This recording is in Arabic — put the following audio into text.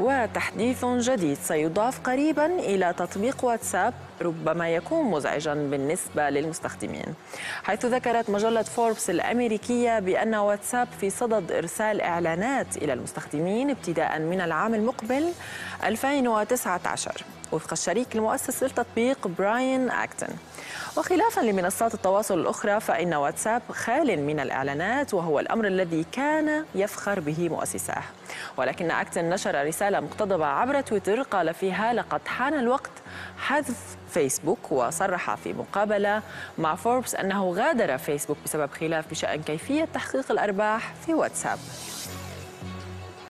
وتحديث جديد سيضاف قريبا إلى تطبيق واتساب ربما يكون مزعجا بالنسبة للمستخدمين. حيث ذكرت مجلة فوربس الأمريكية بأن واتساب في صدد إرسال إعلانات إلى المستخدمين ابتداء من العام المقبل 2019 وفق الشريك المؤسس للتطبيق براين أكتن. وخلافا لمنصات التواصل الأخرى فإن واتساب خال من الإعلانات وهو الأمر الذي كان يفخر به مؤسساه. ولكن أكتن نشر رسالة مقتضبة عبر تويتر قال فيها لقد حان الوقت حذف فيسبوك. وصرح في مقابلة مع فوربس أنه غادر فيسبوك بسبب خلاف بشأن كيفية تحقيق الأرباح في واتساب.